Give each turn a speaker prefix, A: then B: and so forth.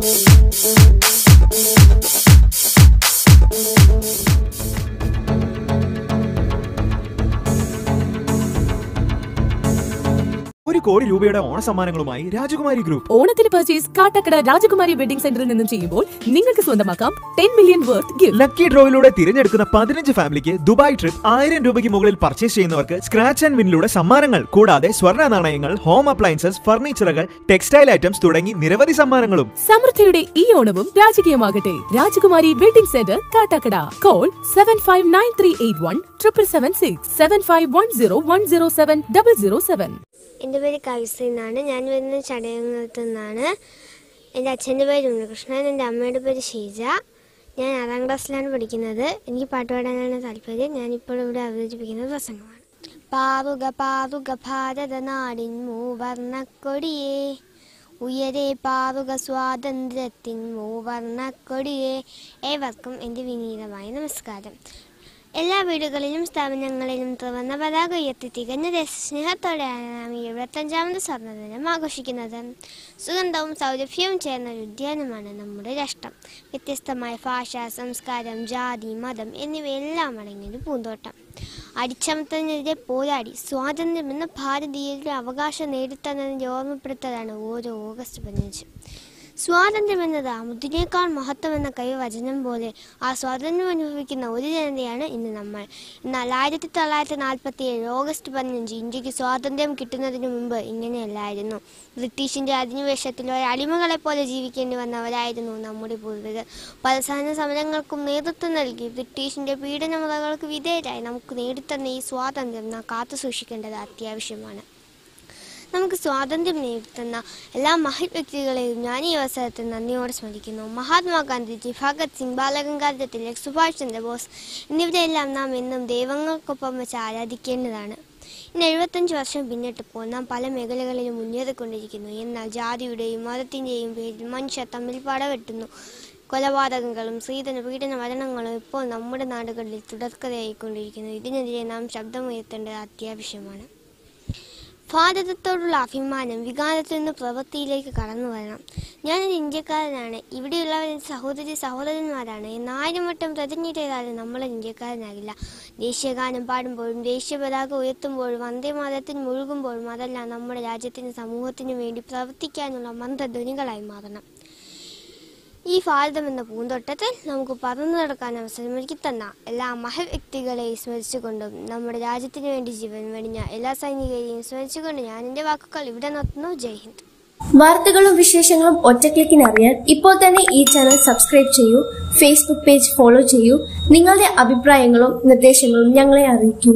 A: Música ഒരു കോടി രൂപയുടെ ഓണസമ്മാനങ്ങളുമായി രാജകുമാരി ഗ്രൂപ്പ്
B: ഓണത്തിന് പർച്ചേസ് കാട്ടക്കട രാജകുമാരി വെഡിംഗ് സെന്ററിൽ നിന്നും ചെയ്യുമ്പോൾ നിങ്ങൾക്ക് സ്വന്തമാക്കാം ten million worth gift
A: lucky ഡ്രോയിലൂടെ തിരഞ്ഞെടുക്കുന്ന പതിനഞ്ച് ഫാമിലിക്ക് ദുബായ് ട്രിപ്പ് ആയിരം രൂപയ്ക്ക് മുകളിൽ പർച്ചേസ് ചെയ്യുന്നവർക്ക് സ്ക്രാച്ച് ആൻഡ് വിന്നിലൂടെ സമ്മാനങ്ങൾ. കൂടാതെ സ്വർണ നാണയങ്ങൾ ഹോം അപ്ലയൻസസ് ഫർണിച്ചറുകൾ ടെക്സ്റ്റൈൽ ഐറ്റംസ് തുടങ്ങി നിരവധി സമ്മാനങ്ങളും.
B: സമൃദ്ധിയുടെ ഈ ഓണവും രാജകീയമാകട്ടെ. Rajakumari wedding centre Kattakada. Call seven five nine three eight one triple seven six seven five one zero one zero seven double zero seven
C: എന്റെ പേര് കവിസ് എന്നാണ്. ഞാൻ വരുന്ന ചടയങ്ങത്ത് നിന്നാണ്. എന്റെ അച്ഛന്റെ പേര് ഉണ്ണികൃഷ്ണൻ എന്റെ അമ്മയുടെ പേര് ഷീജ. ഞാൻ ആറാം ക്ലാസ്സിലാണ് പഠിക്കുന്നത്. എനിക്ക് പാട്ട് പാടാനാണ് താല്പര്യം. ഞാനിപ്പോൾ ഇവിടെ അവതരിപ്പിക്കുന്നത് പ്രസംഗമാണ്. പാവുക പാവുക ഭാരത നാടിൻ മൂവർണക്കൊടിയേ. ഉയരെ പാവുക സ്വാതന്ത്ര്യത്തിൻ മൂവർണക്കൊടിയേ. ഏവർക്കും എന്റെ വിനീതമായ നമസ്കാരം. എല്ലാ വീടുകളിലും സ്ഥാപനങ്ങളിലും തുറന്ന പതാക ഉയർത്തി തികഞ്ഞ ദേശസ്നേഹത്തോടെയാണ് നാം എഴുപത്തഞ്ചാമത് സ്വർണദിനം ആഘോഷിക്കുന്നത്. സുഗന്ധവും സൗരഭ്യവും ചേർന്ന ഒരു ഉദ്യാനമാണ് നമ്മുടെ രാഷ്ട്രം. വ്യത്യസ്തമായ ഭാഷ സംസ്കാരം ജാതി മതം എന്നിവയെല്ലാം അടങ്ങിയൊരു പൂന്തോട്ടം. അടിച്ചമർത്തലിനെതിരെ പോരാടി സ്വാതന്ത്ര്യം എന്ന ഭാരതീയരുടെ അവകാശം നേടിത്തന്നതിന്റെ ഓർമ്മപ്പെടുത്തലാണ് ഓരോ ഓഗസ്റ്റ് പതിനഞ്ച്. സ്വാതന്ത്ര്യം എന്നത് അമുദിനേക്കാൾ മഹത്വം എന്ന കൈവചനം പോലെ ആ സ്വാതന്ത്ര്യം അനുഭവിക്കുന്ന ഒരു ജനതയാണ് ഇന്ന് നമ്മൾ. എന്നാൽ ആയിരത്തി തൊള്ളായിരത്തി നാൽപ്പത്തി ഏഴ് ഓഗസ്റ്റ് പതിനഞ്ച് ഇന്ത്യയ്ക്ക് സ്വാതന്ത്ര്യം കിട്ടുന്നതിന് മുമ്പ് ഇങ്ങനെയല്ലായിരുന്നു. ബ്രിട്ടീഷിന്റെ അധിനിവേശത്തിൽ ഒരു അടിമകളെ പോലെ ജീവിക്കേണ്ടി വന്നവരായിരുന്നു നമ്മുടെ പൂർവികർ. പല സഹന സമരങ്ങൾക്കും നേതൃത്വം നൽകി ബ്രിട്ടീഷിന്റെ പീഡനമുറകൾക്ക് വിധേയരായി നമുക്ക് നേടിത്തന്ന ഈ സ്വാതന്ത്ര്യം നാം കാത്തു സൂക്ഷിക്കേണ്ടത് അത്യാവശ്യമാണ്. നമുക്ക് സ്വാതന്ത്ര്യം നേടിത്തന്ന എല്ലാ മഹത് വ്യക്തികളെയും ഞാൻ ഈ അവസരത്തിൽ നന്ദിയോടെ സ്മരിക്കുന്നു. മഹാത്മാഗാന്ധിജി ഭഗത് സിംഗ് ബാലഗംഗാധര തിലക് സുഭാഷ് ചന്ദ്രബോസ് എന്നിവരെല്ലാം നാം എന്നും ദൈവങ്ങൾക്കൊപ്പം വെച്ച് ആരാധിക്കേണ്ടതാണ്. ഇന്ന് എഴുപത്തഞ്ച് വർഷം പിന്നിട്ടപ്പോൾ നാം പല മേഖലകളിലും മുന്നേറിക്കൊണ്ടിരിക്കുന്നു എന്നാൽ ജാതിയുടെയും മതത്തിന്റെയും പേരിൽ മനുഷ്യർ തമ്മിൽ പടവെട്ടുന്നു. കൊലപാതകങ്ങളും സ്ത്രീധന പീഡന മരണങ്ങളും ഇപ്പോൾ നമ്മുടെ നാടുകളിൽ തുടർക്കഥയായിക്കൊണ്ടിരിക്കുന്നു. ഇതിനെതിരെ നാം ശബ്ദമുയർത്തേണ്ടത് അത്യാവശ്യമാണ്. ഭാരതത്തോടുള്ള അഭിമാനം വികാരത്തിൽ നിന്ന് പ്രവൃത്തിയിലേക്ക് കടന്നു വരണം. ഞാനൊരു ഇന്ത്യക്കാരനാണ്. ഇവിടെയുള്ളവർ സഹോദരി സഹോദരന്മാരാണ്. എന്നായിരം വട്ടം പ്രതിജ്ഞ ചെയ്താലും നമ്മൾ ഇന്ത്യക്കാരനാകില്ല. ദേശീയഗാനം പാടുമ്പോഴും ദേശീയ പതാക ഉയർത്തുമ്പോഴും വന്ദേ മാതത്തിന് മുഴുകുമ്പോഴും അതെല്ലാം നമ്മുടെ രാജ്യത്തിനും സമൂഹത്തിനും വേണ്ടി പ്രവർത്തിക്കാനുള്ള മന്ത്രധ്വനികളായി മാറണം. ഈ ഭാരതം എന്ന പൂന്തോട്ടത്തിൽ നമുക്ക് പറന്നു നടക്കാൻ അവസരമൊരുക്കി തന്ന എല്ലാ മഹ വ്യക്തികളെയും സ്മരിച്ചുകൊണ്ടും നമ്മുടെ രാജ്യത്തിന് വേണ്ടി ജീവൻ വെടിഞ്ഞ എല്ലാ സൈനികരെയും സ്മരിച്ചുകൊണ്ട് ഞാൻ എന്റെ വാക്കുകൾ ഇവിടെ നിർത്തുന്നു. ജയ് ഹിന്ദ്.
D: വാർത്തകളും വിശേഷങ്ങളും ഒറ്റക്ലിക്കിന് അറിയാൻ ഇപ്പോൾ തന്നെ ഈ ചാനൽ സബ്സ്ക്രൈബ് ചെയ്യൂ ഫേസ്ബുക്ക് പേജ് ഫോളോ ചെയ്യൂ. നിങ്ങളുടെ അഭിപ്രായങ്ങളും നിർദ്ദേശങ്ങളും ഞങ്ങളെ അറിയിക്കൂ.